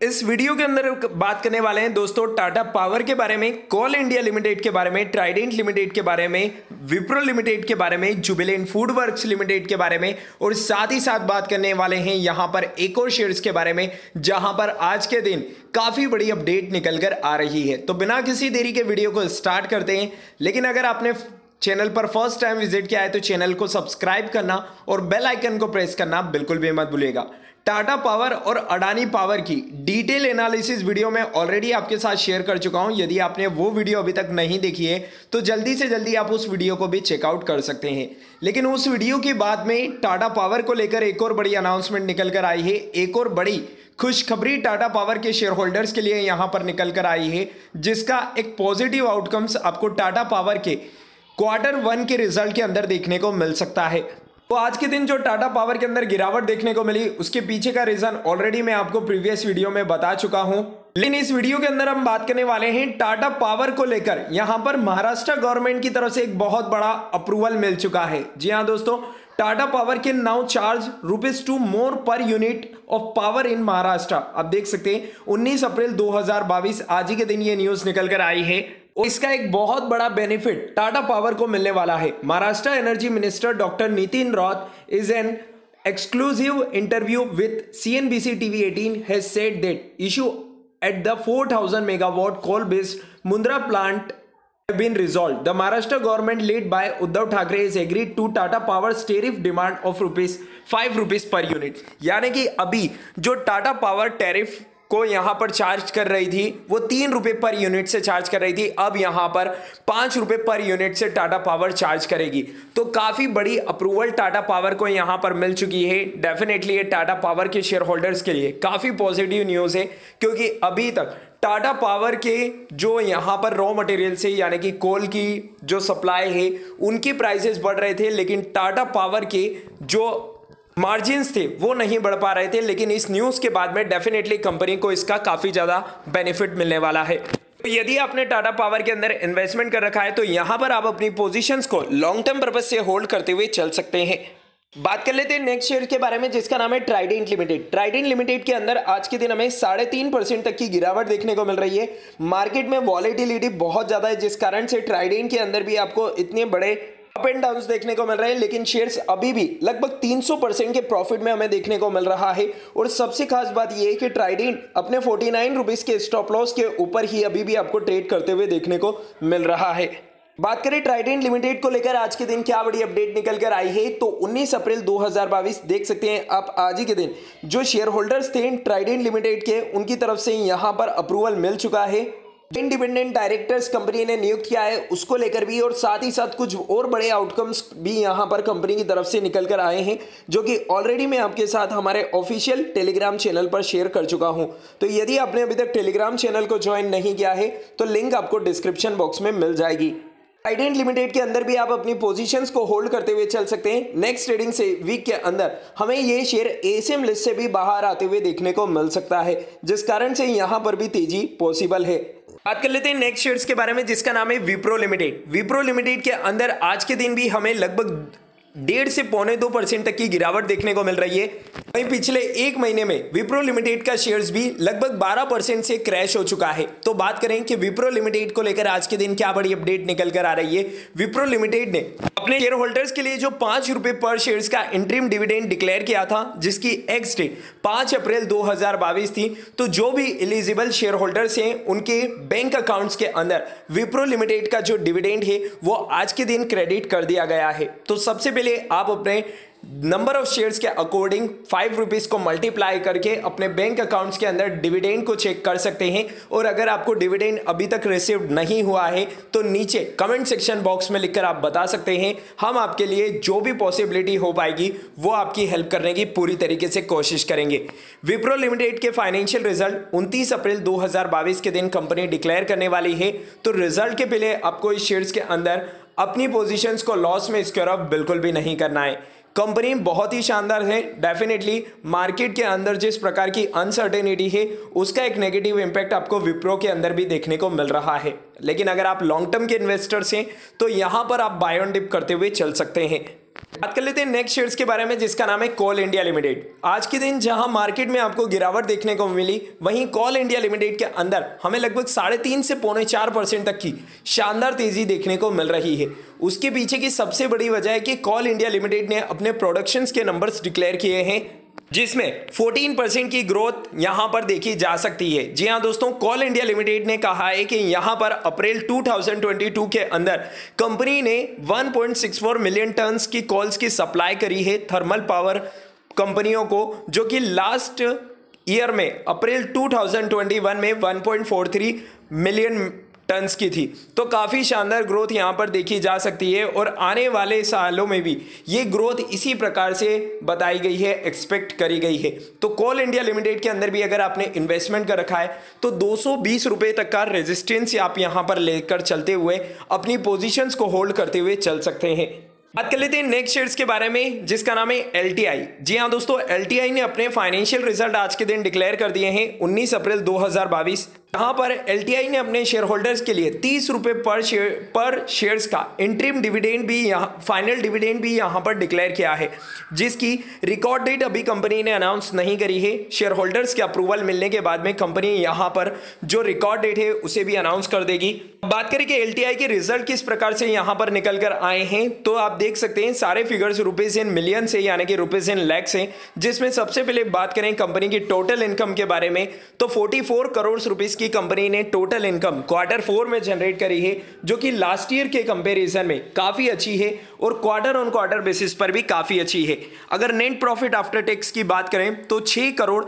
इस वीडियो के अंदर बात करने वाले हैं दोस्तों टाटा पावर के बारे में, कोल इंडिया लिमिटेड के बारे में, ट्राइडेंट लिमिटेड के बारे में, विप्रो लिमिटेड के बारे में, जुबिलेंट फ़ूड वर्क्स लिमिटेड के बारे में और साथ ही साथ बात करने वाले हैं यहाँ पर एक और शेयर्स के बारे में, जहाँ पर आज के दिन काफ़ी बड़ी अपडेट निकल कर आ रही है। तो बिना किसी देरी के वीडियो को स्टार्ट करते हैं, लेकिन अगर आपने चैनल पर फ़र्स्ट टाइम विज़िट किया है तो चैनल को सब्सक्राइब करना और बेल आइकन को प्रेस करना बिल्कुल भी मत भूलिएगा। टाटा पावर और अडानी पावर की डिटेल एनालिसिस वीडियो में ऑलरेडी आपके साथ शेयर कर चुका हूँ। यदि आपने वो वीडियो अभी तक नहीं देखी है तो जल्दी से जल्दी आप उस वीडियो को भी चेकआउट कर सकते हैं। लेकिन उस वीडियो के बाद में टाटा पावर को लेकर एक और बड़ी अनाउंसमेंट निकल कर आई है। एक और बड़ी खुशखबरी टाटा पावर के शेयर होल्डर्स के लिए यहाँ पर निकल कर आई है, जिसका एक पॉजिटिव आउटकम्स आपको टाटा पावर के क्वार्टर वन के रिज़ल्ट के अंदर देखने को मिल सकता है। तो आज के दिन जो टाटा पावर के अंदर गिरावट देखने को मिली, उसके पीछे का रीजन ऑलरेडी मैं आपको प्रीवियस वीडियो में बता चुका हूँ। लेकिन इस वीडियो के अंदर हम बात करने वाले हैं टाटा पावर को लेकर। यहाँ पर महाराष्ट्र गवर्नमेंट की तरफ़ से एक बहुत बड़ा अप्रूवल मिल चुका है। जी हाँ दोस्तों टाटा पावर के now charge rupees two more per unit of power in Maharashtra. आप देख सकते हैं 19 अप्रैल 2022 आज ही के दिन ये न्यूज़ निकल कर आई है। और इसका एक बहुत बड़ा बेनिफिट टाटा पावर को मिलने वाला है। Maharashtra energy minister doctor Nitin Raut is an exclusive interview with C N B C TV eighteen has set that issue at the four thousand megawatt coal based Mundra plant been resolve the Maharashtra government lead by Uddhav Thackeray is agree to Tata power tariff demand of rupees five rupees per unit यानी कि अभी जो Tata power tariff को यहाँ पर charge कर रही थी, वो तीन रुपए पर यूनिट से चार्ज कर रही थी, अब यहाँ पर पाँच रुपए पर यूनिट से टाटा पावर चार्ज करेगी। तो काफ़ी बड़ी अप्रूवल टाटा पावर को यहाँ पर मिल चुकी है। डेफिनेटली ये टाटा पावर के शेयर होल्डर्स के लिए काफ़ी पॉजिटिव न्यूज़ है, क्योंकि अभी तक टाटा पावर के जो यहाँ पर रॉ मटेरियल से, यानी कि कोल की जो सप्लाई है, उनकी प्राइसेस बढ़ रहे थे, लेकिन टाटा पावर के जो मार्जिन थे, वो नहीं बढ़ पा रहे थे, लेकिन इस न्यूज़ के बाद में डेफिनेटली कंपनी को इसका काफ़ी ज़्यादा बेनिफिट मिलने वाला है। तो यदि आपने टाटा पावर के अंदर इन्वेस्टमेंट कर रखा है तो यहाँ पर आप अपनी पोजीशंस को लॉन्ग टर्म पर्पज से होल्ड करते हुए चल सकते हैं। बात कर लेते हैं नेक्स्ट शेयर के बारे में, जिसका नाम है ट्राइडेंट लिमिटेड ट्राइडेंट लिमिटेड के अंदर आज के दिन हमें साढ़े तीन परसेंट तक की गिरावट देखने को मिल रही है। मार्केट में वॉलेटिलिटी बहुत ज़्यादा है, जिस कारण से ट्राइडेंट के अंदर भी आपको इतने बड़े अप एंड डाउन देखने को मिल रहे हैं, लेकिन शेयर्स अभी भी लगभग 300 परसेंट के प्रॉफिट में हमें देखने को मिल रहा है। और सबसे खास बात यह है कि ट्राइडेंट अपने फोर्टी नाइन के स्टॉप लॉस के ऊपर ही अभी भी आपको ट्रेड करते हुए देखने को मिल रहा है। बात करें ट्राइडेंट लिमिटेड को लेकर, आज के दिन क्या बड़ी अपडेट निकल कर आई है? तो 19 अप्रैल 2022 देख सकते हैं आप, आज ही के दिन जो शेयर होल्डर्स थे ट्राइडेंट लिमिटेड के, उनकी तरफ़ से यहाँ पर अप्रूवल मिल चुका है। इंडिपेंडेंट डायरेक्टर्स कंपनी ने नियुक्त किया है, उसको लेकर भी और साथ ही साथ कुछ और बड़े आउटकम्स भी यहाँ पर कंपनी की तरफ़ से निकल कर आए हैं, जो कि ऑलरेडी मैं आपके साथ हमारे ऑफिशियल टेलीग्राम चैनल पर शेयर कर चुका हूँ। तो यदि आपने अभी तक टेलीग्राम चैनल को ज्वाइन नहीं किया है तो लिंक आपको डिस्क्रिप्शन बॉक्स में मिल जाएगी। आइडेंट लिमिटेड के अंदर भी आप अपनी पोजीशंस को होल्ड करते हुए चल सकते हैं। नेक्स्ट ट्रेडिंग से वीक के अंदर हमें ये शेयर एसीएम लिस्ट से भी बाहर आते हुए देखने को मिल सकता है, जिस कारण से यहाँ पर भी तेज़ी पॉसिबल है। बात कर लेते हैं नेक्स्ट शेयर्स के बारे में, जिसका नाम है विप्रो लिमिटेड विप्रो लिमिटेड के अंदर आज के दिन भी हमें लगभग डेढ़ से पौने दो परसेंट तक की गिरावट देखने को मिल रही है। वहीं पिछले एक महीने में विप्रो लिमिटेड का शेयर्स भी लगभग 12 परसेंट से क्रैश हो चुका है। तो बात करें कि विप्रो लिमिटेड को लेकर आज के दिन क्या बड़ी अपडेट निकल कर आ रही है। विप्रो लिमिटेड ने अपने शेयर होल्डर्स के लिए जो पाँच रुपए पर शेयर्स का इंट्रीम डिविडेंड डिक्लेयर किया था, जिसकी एक्स डेट पाँच अप्रैल दो हज़ार बाईस थी तो जो भी एलिजिबल शेयर होल्डर्स हैं, उनके बैंक अकाउंट्स के अंदर विप्रो लिमिटेड का जो डिविडेंड है, वो आज के दिन क्रेडिट कर दिया गया है। तो सबसे पहले आप अपने नंबर ऑफ़ शेयर्स के अकॉर्डिंग फाइव रुपीज़ को मल्टीप्लाई करके अपने बैंक अकाउंट्स के अंदर डिविडेंड को चेक कर सकते हैं। और अगर आपको डिविडेंड अभी तक रिसीव नहीं हुआ है तो नीचे कमेंट सेक्शन बॉक्स में लिखकर आप बता सकते हैं। हम आपके लिए जो भी पॉसिबिलिटी हो पाएगी, वो आपकी हेल्प करने की पूरी तरीके से कोशिश करेंगे। विप्रो लिमिटेड के फाइनेंशियल रिज़ल्ट उनतीस अप्रैल दो हज़ार बाईस के दिन कंपनी डिक्लेयर करने वाली है। तो रिज़ल्ट के पहले आपको इस शेयर्स के अंदर अपनी पोजीशंस को लॉस में स्क्योर अप बिल्कुल भी नहीं करना है। कंपनी बहुत ही शानदार है। डेफिनेटली मार्केट के अंदर जिस प्रकार की अनसर्टेनिटी है, उसका एक नेगेटिव इम्पैक्ट आपको विप्रो के अंदर भी देखने को मिल रहा है। लेकिन अगर आप लॉन्ग टर्म के इन्वेस्टर्स हैं तो यहाँ पर आप बायोन डिप करते हुए चल सकते हैं। बात कर लेते हैं नेक्स्ट शेयर्स के बारे में, जिसका नाम है कॉल इंडिया लिमिटेड आज के दिन जहाँ मार्केट में आपको गिरावट देखने को मिली, वहीं कॉल इंडिया लिमिटेड के अंदर हमें लगभग साढ़े तीन से पौने चार परसेंट तक की शानदार तेज़ी देखने को मिल रही है। उसके पीछे की सबसे बड़ी वजह है कि कॉल इंडिया लिमिटेड ने अपने प्रोडक्शन के नंबर्स डिक्लेयर किए हैं। जिसमें 14 परसेंट की ग्रोथ यहाँ पर देखी जा सकती है। जी हाँ दोस्तों कॉल इंडिया लिमिटेड ने कहा है कि यहाँ पर अप्रैल 2022 के अंदर कंपनी ने 1.64 मिलियन टन्स की कॉल्स की सप्लाई करी है थर्मल पावर कंपनियों को, जो कि लास्ट ईयर में, अप्रैल 2021 में 1.43 मिलियन टन्स की थी। तो काफ़ी शानदार ग्रोथ यहाँ पर देखी जा सकती है और आने वाले सालों में भी ये ग्रोथ इसी प्रकार से बताई गई है एक्सपेक्ट करी गई है। तो कोल इंडिया लिमिटेड के अंदर भी अगर आपने इन्वेस्टमेंट कर रखा है तो दो सौ बीस रुपए तक का रेजिस्टेंस आप यहाँ पर लेकर चलते हुए अपनी पोजिशन को होल्ड करते हुए चल सकते हैं। बात कर लेते हैं नेक्स्ट शेयर्स के बारे में, जिसका नाम है एल जी हाँ दोस्तों LTI ने अपने फाइनेंशियल रिज़ल्ट आज के दिन डिक्लेयर कर दिए हैं 19 अप्रैल 2022 यहाँ पर एलटीआई ने अपने शेयर होल्डर्स के लिए तीस रुपए पर शेयर पर शेयर्स का इंट्रीम डिविडेंड भी यहाँ फाइनल डिविडेंड भी यहाँ पर डिक्लेयर किया है, जिसकी रिकॉर्ड डेट अभी कंपनी ने अनाउंस नहीं करी है। शेयर होल्डर्स के अप्रूवल मिलने के बाद में कंपनी यहाँ पर जो रिकॉर्ड डेट है, उसे भी अनाउंस कर देगी। बात करें कि LTI के रिज़ल्ट किस प्रकार से यहाँ पर निकल कर आए हैं तो आप देख सकते हैं, सारे फिगर्स रुपीज़ इन मिलियन से यानी कि रुपीज़ इन लैक्स हैं, जिसमें सबसे पहले बात करें कंपनी की टोटल इनकम के बारे में तो 44 करोड़ रुपीस की कंपनी ने टोटल इनकम क्वार्टर फोर में जनरेट करी है, जो कि लास्ट ईयर के कंपैरिजन में काफ़ी अच्छी है और क्वार्टर ऑन क्वार्टर बेसिस पर भी काफ़ी अच्छी है। अगर नेट प्रॉफिट आफ्टर टैक्स की बात करें तो छह करोड़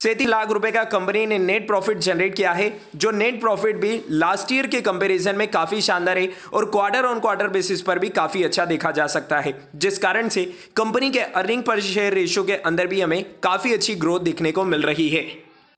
सैंतीस लाख रुपए का कंपनी ने नेट प्रॉफिट जनरेट किया है, जो नेट प्रॉफिट भी लास्ट ईयर के कंपैरिजन में काफ़ी शानदार है और क्वार्टर ऑन क्वार्टर बेसिस पर भी काफ़ी अच्छा देखा जा सकता है, जिस कारण से कंपनी के अर्निंग पर शेयर रेशियो के अंदर भी हमें काफ़ी अच्छी ग्रोथ देखने को मिल रही है।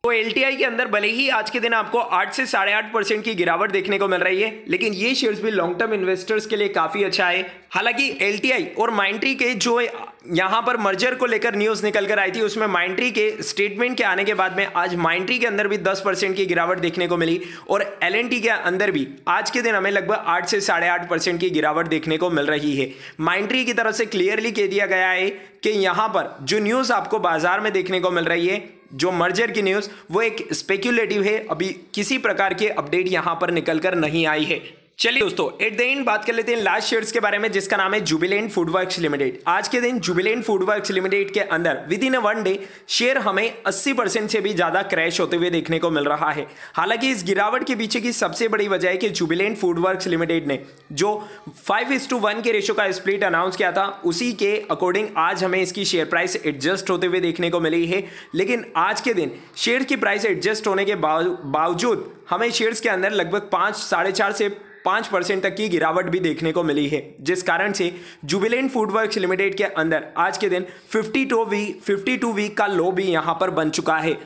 तो एल के अंदर भले ही आज के दिन आपको आठ से साढ़े आठ परसेंट की गिरावट देखने को मिल रही है, लेकिन ये शेयर्स भी लॉन्ग टर्म इन्वेस्टर्स के लिए काफ़ी अच्छा है। हालाँकि एल और माइंट्री के जो यहाँ पर मर्जर को लेकर न्यूज़ निकल कर आई थी, उसमें माइंट्री के स्टेटमेंट के आने के बाद में आज माइंट्री के अंदर भी दस परसेंट की गिरावट देखने को मिली और एल के अंदर भी आज के दिन हमें लगभग आठ से साढ़े आठ परसेंट की गिरावट देखने को मिल रही है। माइंट्री की तरफ़ से क्लियरली कह दिया गया है कि यहाँ पर जो न्यूज़ आपको बाज़ार में देखने को मिल रही है जो मर्जर की न्यूज़ वो एक स्पेक्यूलेटिव है। अभी किसी प्रकार के अपडेट यहाँ पर निकल कर नहीं आई है। चलिए दोस्तों एट द एंड बात कर लेते हैं लास्ट शेयर्स के बारे में, जिसका नाम है जुबिलेंट फूडवर्क्स लिमिटेड आज के दिन जुबिलेंट फूडवर्क्स लिमिटेड के अंदर within a one day share हमें 80 परसेंट से भी ज़्यादा क्रैश होते हुए देखने को मिल रहा है। हालाँकि इस गिरावट के पीछे की सबसे बड़ी वजह है कि जुबिलेंट फूडवर्क्स लिमिटेड ने, जो फाइव इज़ टू वन के रेशो का स्प्लिट अनाउंस किया था, उसी के अकॉर्डिंग आज हमें इसकी शेयर प्राइस एडजस्ट होते हुए देखने को मिली है। लेकिन आज के दिन शेयर की प्राइस एडजस्ट होने के बावजूद, हमें शेयर्स के अंदर लगभग पाँच, साढ़े चार से पाँच परसेंट तक की गिरावट भी देखने को मिली है, जिस कारण से जुबिलेंट फूडवर्क्स लिमिटेड के अंदर आज के दिन 52 वीक 52 वीक का लो भी यहाँ पर बन चुका है।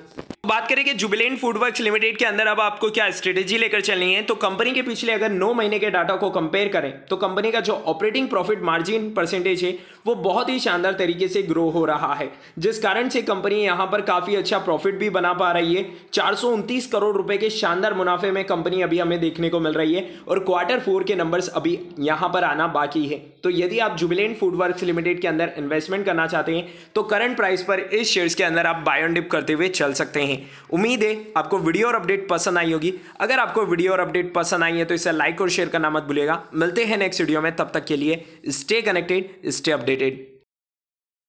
बात करें कि जुबिलेंट फूडवर्क्स लिमिटेड के अंदर अब आपको क्या स्ट्रेटेजी लेकर चलनी है? तो कंपनी के पिछले अगर नौ महीने के डाटा को कंपेयर करें तो कंपनी का जो ऑपरेटिंग प्रॉफिट मार्जिन परसेंटेज है, वो बहुत ही शानदार तरीके से ग्रो हो रहा है। जिस कारण से कंपनी यहाँ पर काफ़ी अच्छा प्रॉफिट भी बना पा रही है। चार सौ उनतीस करोड़ रुपए के शानदार मुनाफे में कंपनी अभी हमें देखने को मिल रही है और क्वार्टर फोर के नंबर्स अभी यहाँ पर आना बाकी है। तो यदि आप जुबिलेंट फूडवर्क्स लिमिटेड के अंदर इन्वेस्टमेंट करना चाहते हैं तो करंट प्राइस पर इस शेयर्स के अंदर आप बाय डिप करते हुए चल सकते हैं उम्मीद है आपको वीडियो और अपडेट पसंद आई होगी। अगर आपको वीडियो और अपडेट पसंद आई है तो इसे लाइक और शेयर करना मत भूलिएगा। मिलते हैं नेक्स्ट वीडियो में, तब तक के लिए स्टे कनेक्टेड स्टे अपडेटेड